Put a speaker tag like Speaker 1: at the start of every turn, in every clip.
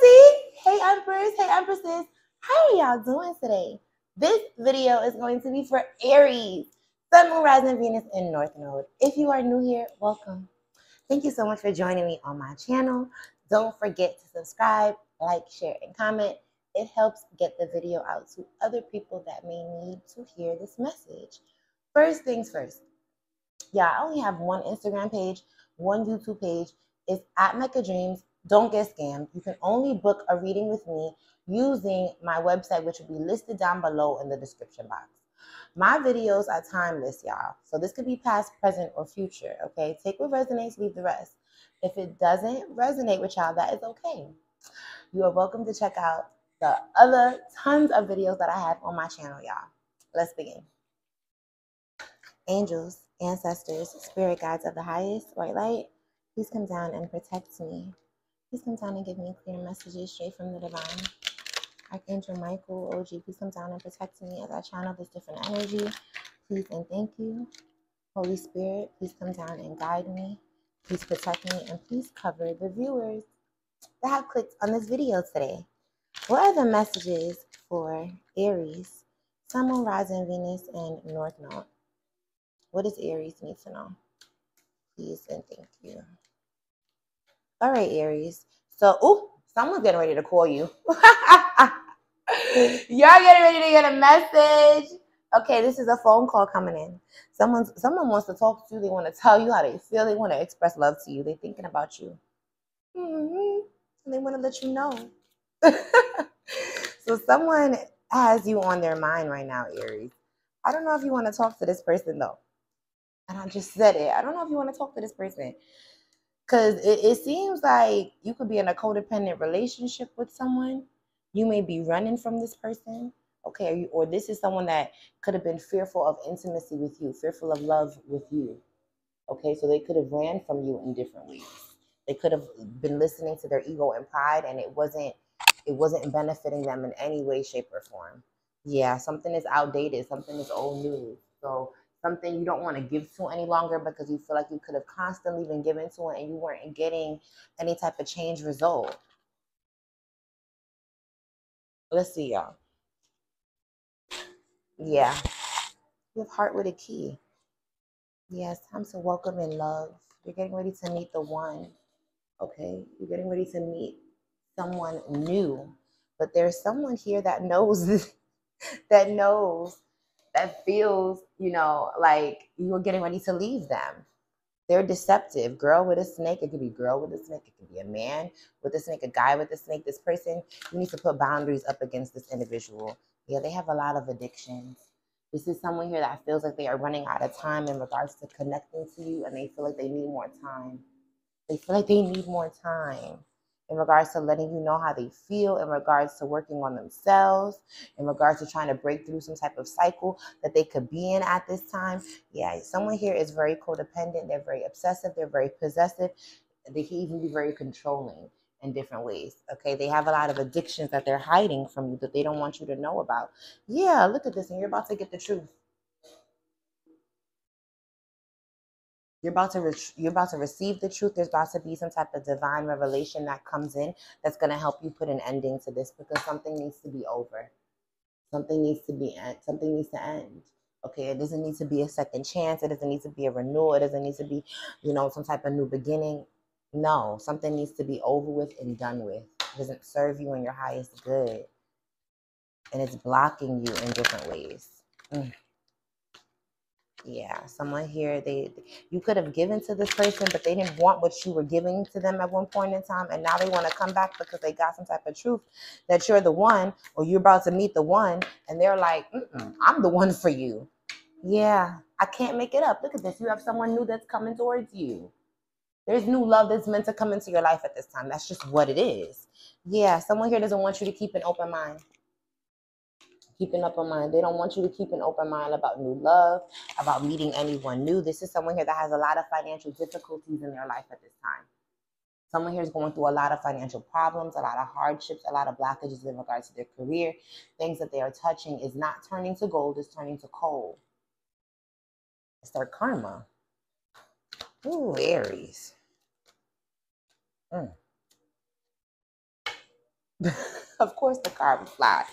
Speaker 1: Hey, emperors. Hey, empresses. How are y'all doing today? This video is going to be for Aries, Sun, Moon, Rising, Venus, and North Node. If you are new here, welcome. Thank you so much for joining me on my channel. Don't forget to subscribe, like, share, and comment. It helps get the video out to other people that may need to hear this message. First things first. Yeah, I only have one Instagram page, one YouTube page. It's at Mecca Dreams. Don't get scammed. You can only book a reading with me using my website, which will be listed down below in the description box. My videos are timeless, y'all. So this could be past, present, or future. Okay. Take what resonates, leave the rest. If it doesn't resonate with y'all, that is okay. You are welcome to check out the other tons of videos that I have on my channel, y'all. Let's begin. Angels, ancestors, spirit guides of the highest white light, please come down and protect me. Please come down and give me clear messages straight from the divine. Archangel Michael, OG, please come down and protect me as I channel this different energy. Please and thank you. Holy Spirit, please come down and guide me. Please protect me and please cover the viewers that have clicked on this video today. What are the messages for Aries, Sun, Moon, Rising, Venus, and North Node? What does Aries need to know? Please and thank you. All right, Aries. So, oh, someone's getting ready to call you. Y'all getting ready to get a message. Okay, this is a phone call coming in. Someone's someone wants to talk to you. They want to tell you how they feel. They want to express love to you. They're thinking about you. Mm-hmm. And they want to let you know. so someone has you on their mind right now, Aries. I don't know if you want to talk to this person though. And I just said it. I don't know if you want to talk to this person. Because it, it seems like you could be in a codependent relationship with someone you may be running from this person, okay, or this is someone that could have been fearful of intimacy with you, fearful of love with you, okay, so they could have ran from you in different ways. They could have been listening to their ego and pride, and it wasn't it wasn't benefiting them in any way, shape, or form. Yeah, something is outdated, something is old news. So something you don't want to give to any longer because you feel like you could have constantly been given to it and you weren't getting any type of change result. Let's see, y'all. Yeah. You have heart with a key. It's time to welcome in love. You're getting ready to meet the one. Okay. You're getting ready to meet someone new. But there's someone here that knows that knows that feels, you know, like you're getting ready to leave them. They're deceptive. Girl with a snake, it could be girl with a snake, it could be a man with a snake, a guy with a snake. This person, you need to put boundaries up against this individual. Yeah, they have a lot of addictions. This is someone here that feels like they are running out of time in regards to connecting to you and they feel like they need more time. They feel like they need more time in regards to letting you know how they feel, in regards to working on themselves, in regards to trying to break through some type of cycle that they could be in at this time. Yeah, someone here is very codependent, they're very obsessive, they're very possessive, they can even be very controlling in different ways. Okay, they have a lot of addictions that they're hiding from you that they don't want you to know about. Yeah, look at this, and you're about to get the truth. You're about to re- you're about to receive the truth. There's about to be some type of divine revelation that comes in that's going to help you put an ending to this because something needs to be over. Something needs to be end something needs to end. Okay it doesn't need to be a second chance. It doesn't need to be a renewal. It doesn't need to be you know some type of new beginning. No something needs to be over with and done with. It doesn't serve you in your highest good. And it's blocking you in different ways. Mm yeah someone here they you could have given to this person but they didn't want what you were giving to them at one point in time and now they want to come back because they got some type of truth that you're the one or you're about to meet the one and they're like i'm the one for you. Yeah i can't make it up. Look at this you have someone new that's coming towards you. There's new love that's meant to come into your life at this time. That's just what it is. Yeah someone here doesn't want you to keep an open mind keeping up open mind. They don't want you to keep an open mind about new love, about meeting anyone new. This is someone here that has a lot of financial difficulties in their life at this time. Someone here is going through a lot of financial problems, a lot of hardships, a lot of blockages in regards to their career. Things that they are touching is not turning to gold, it's turning to coal. It's their karma. Ooh, Aries. Mm. of course the card would fly.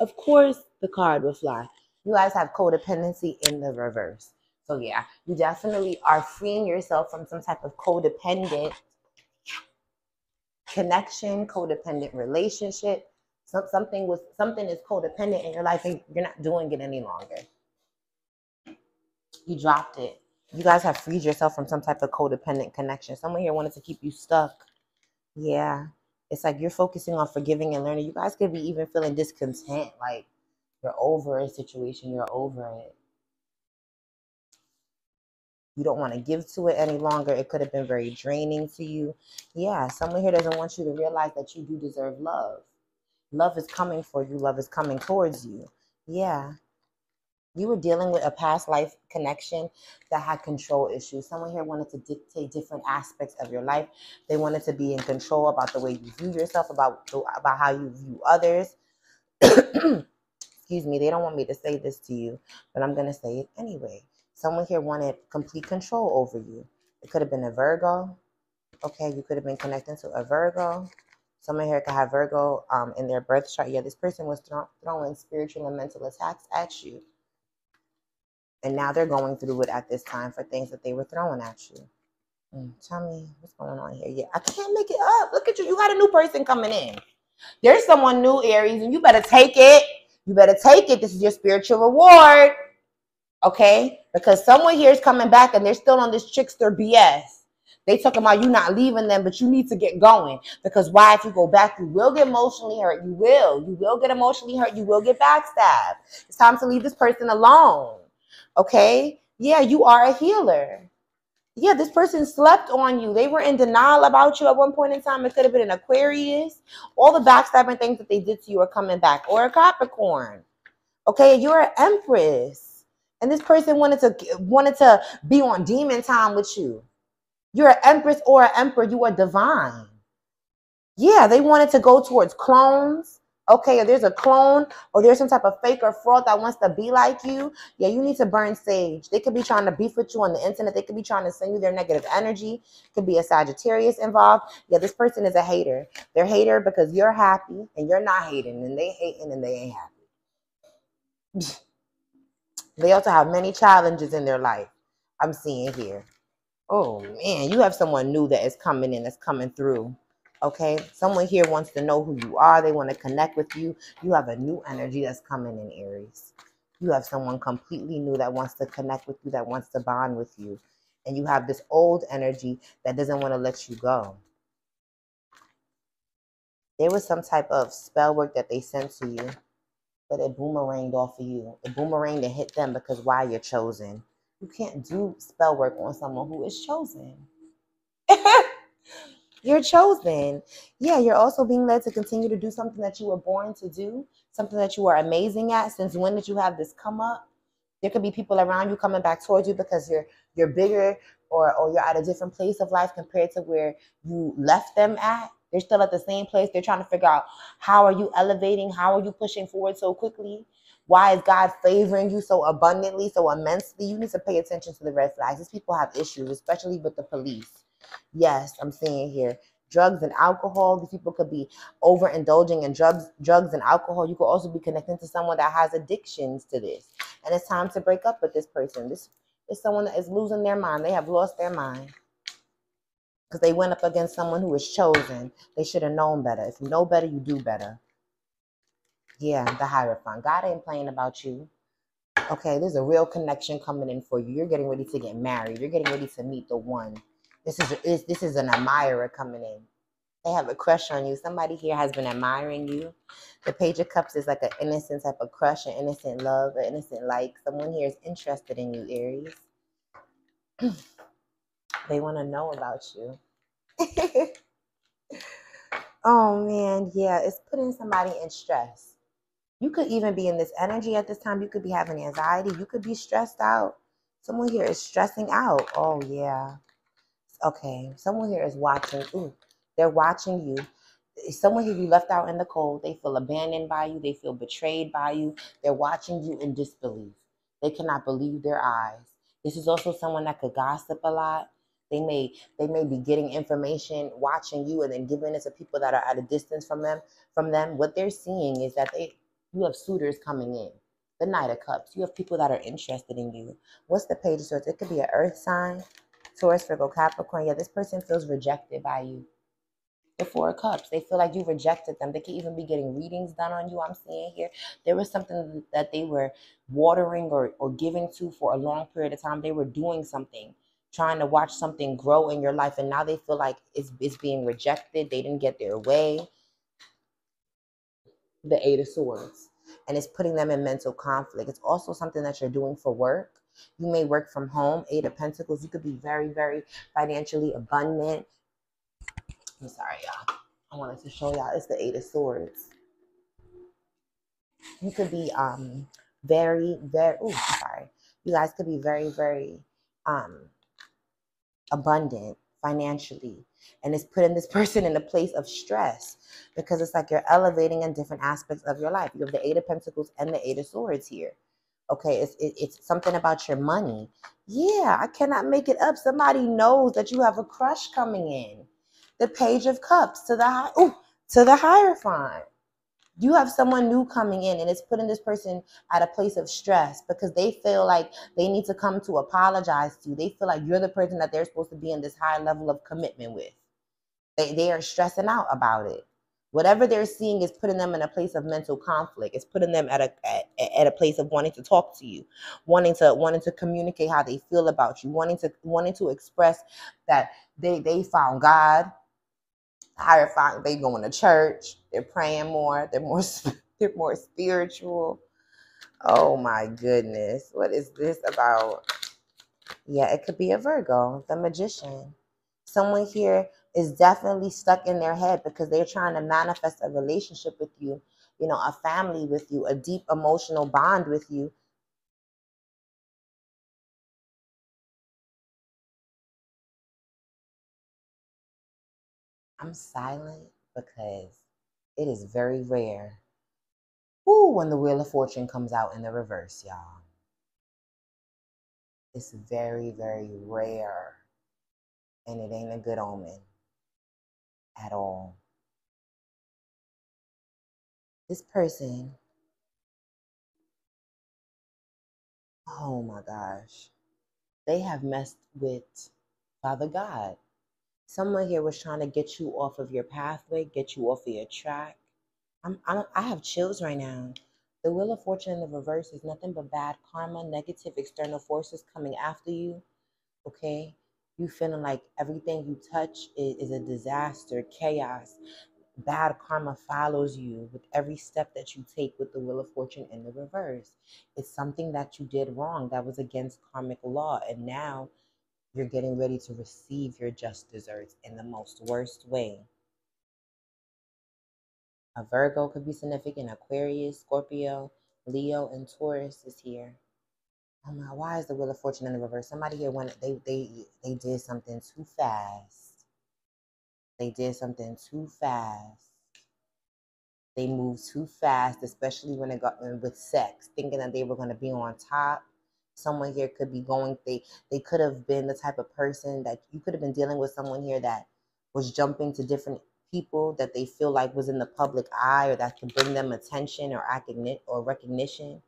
Speaker 1: Of course the card will fly. You guys have codependency in the reverse. So yeah, you definitely are freeing yourself from some type of codependent connection, codependent relationship. So something was something is codependent in your life and you're not doing it any longer. You dropped it. You guys have freed yourself from some type of codependent connection. Someone here wanted to keep you stuck. Yeah. It's like you're focusing on forgiving and learning. You guys could be even feeling discontent, like you're over a situation, you're over it. You don't want to give to it any longer. It could have been very draining to you. Yeah, someone here doesn't want you to realize that you do deserve love. Love is coming for you, love is coming towards you. Yeah you were dealing with a past life connection that had control issues. Someone here wanted to dictate different aspects of your life. They wanted to be in control about the way you view yourself, about about how you view others. Excuse me, they don't want me to say this to you, but I'm going to say it anyway. Someone here wanted complete control over you. It could have been a Virgo. Okay, you could have been connecting to a Virgo. Someone here could have Virgo um, in their birth chart. Yeah, this person was throwing spiritual and mental attacks at you and now they're going through it at this time for things that they were throwing at you. Mm, tell me what's going on here. Yeah, I can't make it up. Look at you. You got a new person coming in. There's someone new, Aries, and you better take it. You better take it. This is your spiritual reward. Okay? Because someone here is coming back and they're still on this trickster BS. They talking about you not leaving them, but you need to get going. Because why? If you go back, you will get emotionally hurt. You will. You will get emotionally hurt. You will get backstabbed. It's time to leave this person alone. Okay. Yeah, you are a healer. Yeah, this person slept on you. They were in denial about you at one point in time. It could have been an Aquarius. All the backstabbing things that they did to you are coming back, or a Capricorn. Okay, you're an Empress, and this person wanted to wanted to be on demon time with you. You're an Empress or an Emperor. You are divine. Yeah, they wanted to go towards clones okay, if there's a clone or there's some type of fake or fraud that wants to be like you, yeah, you need to burn sage. They could be trying to beef with you on the internet. They could be trying to send you their negative energy. Could be a Sagittarius involved. Yeah, this person is a hater. They're hater because you're happy and you're not hating, and they hating and they ain't happy. they also have many challenges in their life. I'm seeing here. Oh man, you have someone new that is coming in, that's coming through Okay, someone here wants to know who you are. They want to connect with you. You have a new energy that's coming in Aries. You have someone completely new that wants to connect with you, that wants to bond with you. And you have this old energy that doesn't want to let you go. There was some type of spell work that they sent to you, but it boomeranged off of you. It boomeranged and hit them because why you're chosen. You can't do spell work on someone who is chosen. You're chosen. Yeah, you're also being led to continue to do something that you were born to do, something that you are amazing at. Since when did you have this come up? There could be people around you coming back towards you because you're you're bigger or or you're at a different place of life compared to where you left them at. They're still at the same place. They're trying to figure out how are you elevating? How are you pushing forward so quickly? Why is God favoring you so abundantly, so immensely? You need to pay attention to the red flags. These people have issues, especially with the police. Yes, I'm seeing here drugs and alcohol. These people could be overindulging in drugs, drugs and alcohol. You could also be connecting to someone that has addictions to this. And it's time to break up with this person. This is someone that is losing their mind. They have lost their mind. Because they went up against someone who was chosen. They should have known better. If you know better, you do better. Yeah, the Hierophant. God ain't playing about you. Okay, there's a real connection coming in for you. You're getting ready to get married. You're getting ready to meet the one. This is, is this is an admirer coming in. They have a crush on you. Somebody here has been admiring you. The Page of Cups is like an innocent type of crush, an innocent love, an innocent like. Someone here is interested in you, Aries. they want to know about you. oh man, yeah, it's putting somebody in stress. You could even be in this energy at this time. You could be having anxiety. You could be stressed out. Someone here is stressing out. Oh yeah okay, someone here is watching. Ooh, they're watching you. Someone here you left out in the cold. They feel abandoned by you. They feel betrayed by you. They're watching you in disbelief. They cannot believe their eyes. This is also someone that could gossip a lot. They may they may be getting information, watching you, and then giving it to people that are at a distance from them. From them, what they're seeing is that they you have suitors coming in. The Knight of Cups. You have people that are interested in you. What's the Page of Swords? It could be an Earth sign, Taurus, Virgo, Capricorn. Yeah, this person feels rejected by you. The four of cups. They feel like you rejected them. They could even be getting readings done on you i'm seeing here. There was something that they were watering or, or giving to for a long period of time. They were doing something trying to watch something grow in your life and now they feel like it's, it's being rejected. They didn't get their way. The eight of swords. And it's putting them in mental conflict. It's also something that you're doing for work you may work from home eight of pentacles you could be very very financially abundant I'm sorry, y'all. I wanted to show y'all. It's the Eight of Swords. You could be um very, very. Oh, sorry. You guys could be very, very um abundant financially, and it's putting this person in a place of stress because it's like you're elevating in different aspects of your life. You have the Eight of Pentacles and the Eight of Swords here. Okay, it's it, it's something about your money. Yeah, I cannot make it up. Somebody knows that you have a crush coming in. The page of cups to the high ooh, to the hierophant you have someone new coming in and it's putting this person at a place of stress because they feel like they need to come to apologize to you. They feel like you're the person that they're supposed to be in this high level of commitment with. They, they are stressing out about it whatever they're seeing is putting them in a place of mental conflict. It's putting them at a at, at, a place of wanting to talk to you wanting to wanting to communicate how they feel about you wanting to wanting to express that they they found god higher they going to church they're praying more they're more they're more spiritual. Oh my goodness what is this about? Yeah it could be a virgo the magician. Someone here is definitely stuck in their head because they're trying to manifest a relationship with you you know a family with you a deep emotional bond with you I'm silent because it is very rare. Ooh, when the Wheel of Fortune comes out in the reverse, y'all. It's very, very rare. And it ain't a good omen at all. This person, oh my gosh, they have messed with Father God. Someone here was trying to get you off of your pathway, get you off of your track. I'm, I'm I have chills right now. The wheel of fortune in the reverse is nothing but bad karma, negative external forces coming after you. Okay, you feeling like everything you touch is, is a disaster, chaos. Bad karma follows you with every step that you take with the wheel of fortune in the reverse. It's something that you did wrong that was against karmic law, and now you're getting ready to receive your just desserts in the most worst way. A Virgo could be significant, Aquarius, Scorpio, Leo, and Taurus is here. Oh my, why is the Wheel of Fortune in the reverse? Somebody here went they they they did something too fast. They did something too fast. They moved too fast, especially when it got with sex, thinking that they were going to be on top someone here could be going they they could have been the type of person that you could have been dealing with someone here that was jumping to different people that they feel like was in the public eye or that could bring them attention or or recognition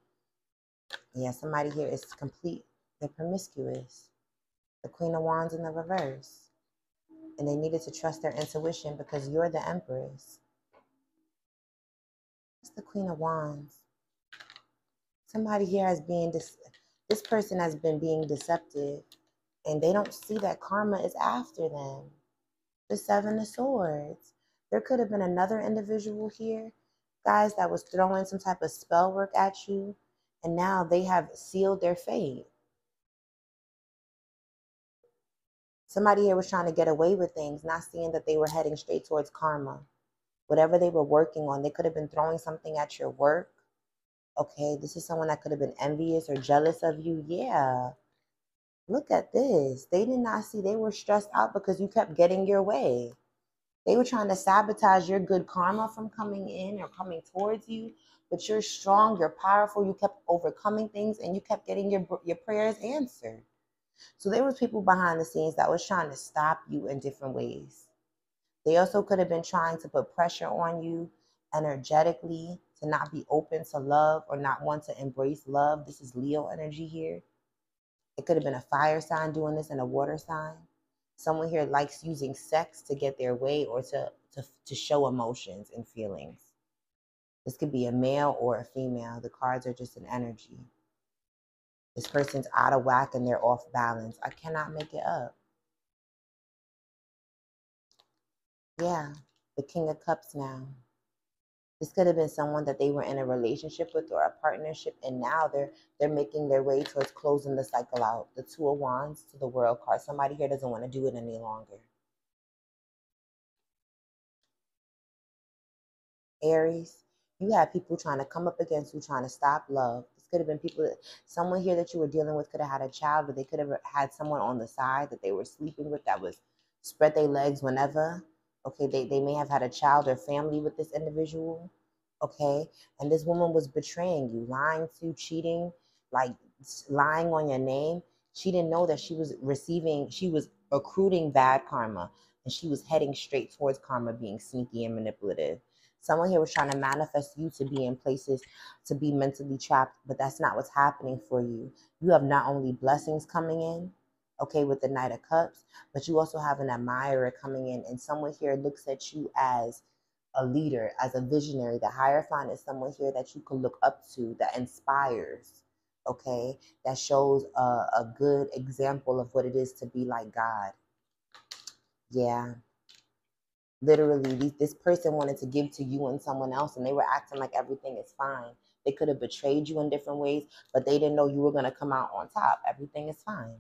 Speaker 1: yeah somebody here is complete they're promiscuous the queen of wands in the reverse and they needed to trust their intuition because you're the empress it's the queen of wands somebody here has been dis- this person has been being deceptive and they don't see that karma is after them. The Seven of Swords. There could have been another individual here, guys, that was throwing some type of spell work at you, and now they have sealed their fate. Somebody here was trying to get away with things, not seeing that they were heading straight towards karma. Whatever they were working on, they could have been throwing something at your work Okay, this is someone that could have been envious or jealous of you. Yeah. Look at this. They did not see, they were stressed out because you kept getting your way. They were trying to sabotage your good karma from coming in or coming towards you, but you're strong, you're powerful, you kept overcoming things and you kept getting your your prayers answered. So there was people behind the scenes that was trying to stop you in different ways. They also could have been trying to put pressure on you energetically to not be open to love or not want to embrace love. This is Leo energy here. It could have been a fire sign doing this and a water sign. Someone here likes using sex to get their way or to, to, to show emotions and feelings. This could be a male or a female. The cards are just an energy. This person's out of whack and they're off balance. I cannot make it up. Yeah, the King of Cups now. This could have been someone that they were in a relationship with or a partnership, and now they're they're making their way towards closing the cycle out. The Two of Wands to the World card. Somebody here doesn't want to do it any longer. Aries, you have people trying to come up against you, trying to stop love. This could have been people that someone here that you were dealing with could have had a child, but they could have had someone on the side that they were sleeping with that was spread their legs whenever Okay, they, they may have had a child or family with this individual. Okay, and this woman was betraying you, lying to, cheating, like lying on your name. She didn't know that she was receiving, she was accruing bad karma, and she was heading straight towards karma being sneaky and manipulative. Someone here was trying to manifest you to be in places to be mentally trapped, but that's not what's happening for you. You have not only blessings coming in, okay, with the Knight of Cups, but you also have an admirer coming in, and someone here looks at you as a leader, as a visionary. The Hierophant is someone here that you can look up to, that inspires, okay, that shows a, a good example of what it is to be like God. Yeah. Literally, this person wanted to give to you and someone else, and they were acting like everything is fine. They could have betrayed you in different ways, but they didn't know you were going to come out on top. Everything is fine.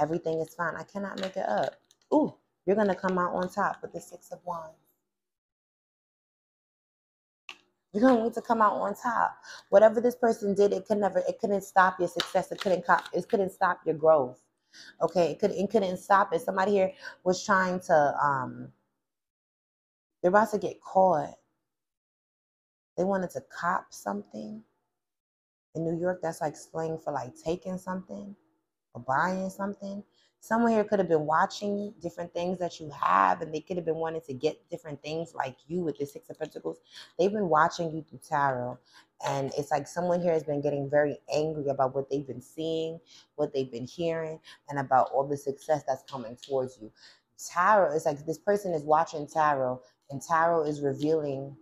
Speaker 1: Everything is fine. I cannot make it up. Ooh, you're going to come out on top with the Six of Wands. You're going to need to come out on top. Whatever this person did, it could never, it couldn't stop your success. It couldn't, cop, it couldn't stop your growth. Okay, it, could, it couldn't stop it. Somebody here was trying to, um, they're about to get caught. They wanted to cop something in New York. That's like slang for like taking something buying something. Someone here could have been watching different things that you have, and they could have been wanting to get different things like you with the Six of Pentacles. They've been watching you through tarot, and it's like someone here has been getting very angry about what they've been seeing, what they've been hearing, and about all the success that's coming towards you. Tarot it's like this person is watching tarot, and tarot is revealing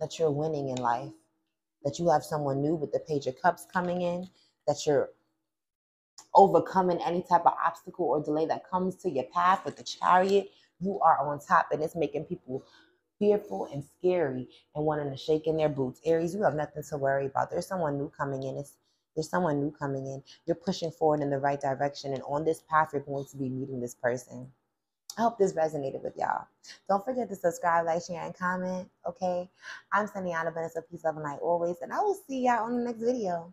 Speaker 1: that you're winning in life, that you have someone new with the Page of Cups coming in, that you're overcoming any type of obstacle or delay that comes to your path with the chariot, you are on top and it's making people fearful and scary and wanting to shake in their boots. Aries, you have nothing to worry about. There's someone new coming in. It's there's someone new coming in. You're pushing forward in the right direction, and on this path, you're going to be meeting this person. I hope this resonated with y'all. Don't forget to subscribe, like, share, and comment. Okay. I'm Sunny Anna Vanessa. Peace, love, and light always. And I will see y'all on the next video.